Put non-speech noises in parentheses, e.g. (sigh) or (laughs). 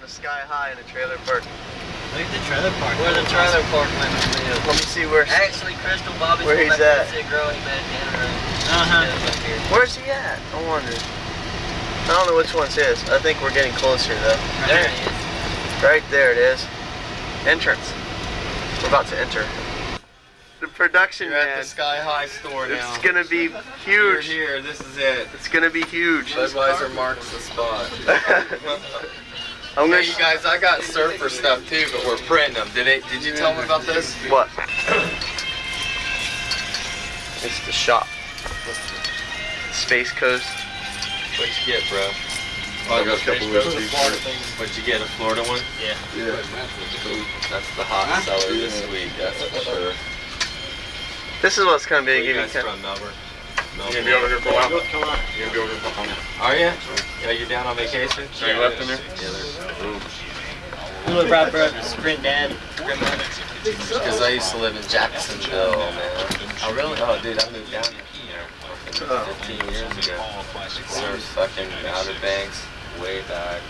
going to Sky High in a trailer park. Look at the trailer park. Where the trailer park went Let me see where. Actually, Crystal Bobby's Where he's at. to girl in. Uh-huh. Up here. Where's he at? I wonder. I don't know which one's his. I think we're getting closer though. There it is. Right there it is. Entrance. We're about to enter. The production You're at man. the Sky High store now. It's gonna be huge. You're huge. here. This is it. It's gonna be huge. Budweiser marks the spot. (laughs) I'm. Hey, you guys, I got surfer stuff too, but we're printing them. Did it? Did you tell them about this? What? It's the shop. Space Coast. What'd you get, bro? I got a couple of those What'd you get? A Florida one? Yeah. Yeah. That's the hot seller this week. That's for sure. This is what's gonna Where be. you Give guys from, Melbourne? You gonna be over here for a while? You gonna be over here for a while? Are you? Yeah, you down on vacation? Are you left in there? Yeah, there's room. Little Brad Brothers, Sprint Dad. Because I used to live in Jacksonville, man. Oh, really? Oh, dude, I moved down here 15 years ago. Surfed fucking Outer Banks way back.